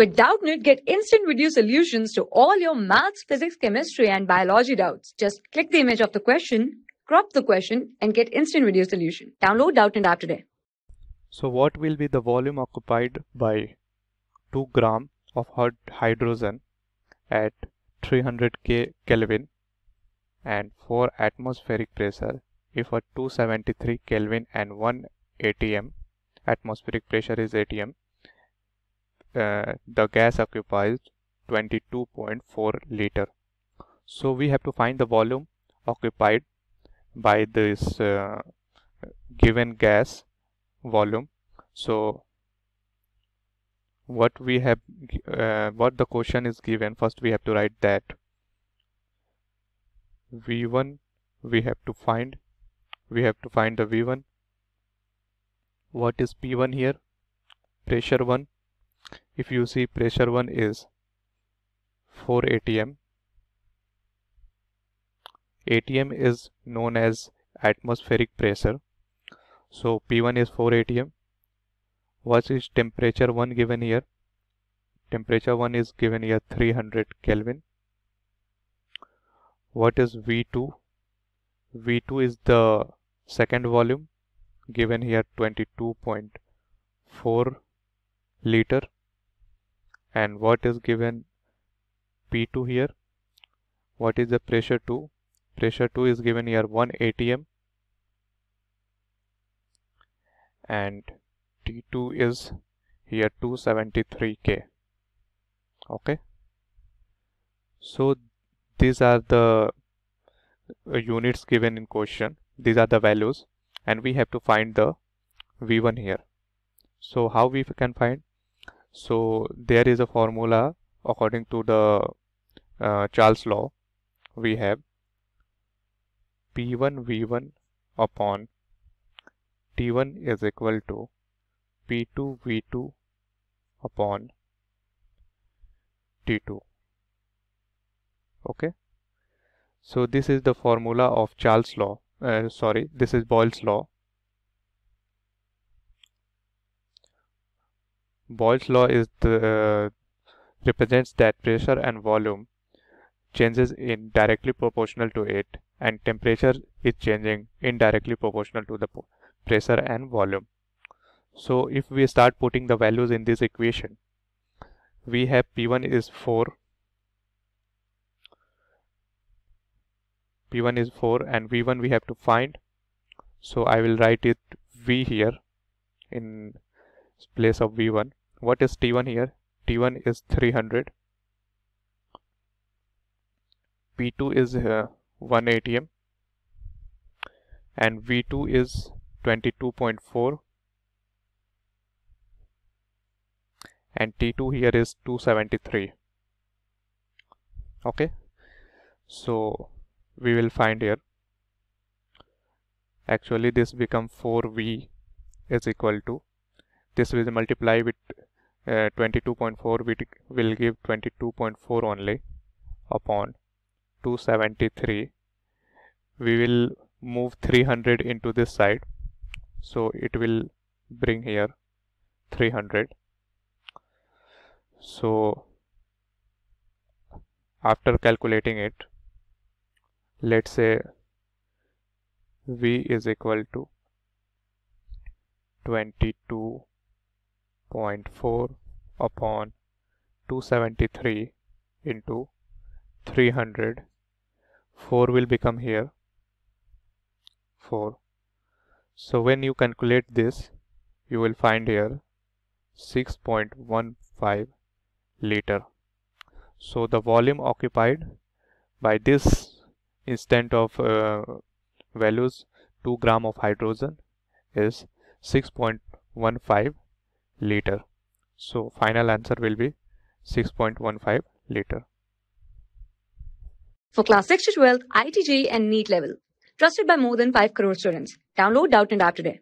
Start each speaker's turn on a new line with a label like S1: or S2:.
S1: With Doubtnut, get instant video solutions to all your maths, physics, chemistry, and biology doubts. Just click the image of the question, crop the question, and get instant video solution. Download Doubtnut app today.
S2: So what will be the volume occupied by 2 gram of hot hydrogen at 300 K Kelvin and 4 atmospheric pressure if at 273 Kelvin and 1 atm atmospheric pressure is atm uh, the gas occupies 22.4 liter. So we have to find the volume occupied by this uh, given gas volume. So what we have uh, what the question is given first we have to write that v1 we have to find we have to find the v1 what is p1 here? Pressure 1 if you see pressure 1 is 4 atm atm is known as atmospheric pressure. So p1 is 4 atm what is temperature 1 given here? Temperature 1 is given here 300 kelvin. What is v2 v2 is the second volume given here 22.4 liter and what is given P2 here? What is the pressure 2 pressure 2 is given here 1 atm and T2 is here 273 K. Okay? So these are the uh, units given in question. These are the values. And we have to find the v1 here. So how we can find so there is a formula according to the uh, Charles law we have. P1 V1 upon T1 is equal to P2 V2 upon T2 okay? So this is the formula of Charles law uh, sorry this is Boyle's law Boyle's law is the uh, represents that pressure and volume changes in directly proportional to it and temperature is changing indirectly proportional to the pressure and volume. So if we start putting the values in this equation, we have P1 is 4, P1 is 4 and V1 we have to find. So I will write it V here in place of V1 what is T1 here? T1 is 300. P2 is uh, 1 atm and V2 is 22.4 and T2 here is 273 okay? So we will find here. Actually this become 4V is equal to this will multiply with uh, 22.4 will give 22.4 only upon 273 we will move 300 into this side. So it will bring here 300 so after calculating it let's say v is equal to 22 0.4 upon 273 into 300 4 will become here. 4 so when you calculate this you will find here 6.15 liter. So the volume occupied by this instant of uh, values 2 gram of hydrogen is 6.15 liter. So final answer will be 6.15 liter.
S1: For class 6 to 12, IIT JEE and NEET level. Trusted by more than 5 crore students. Download Doubtnut App today.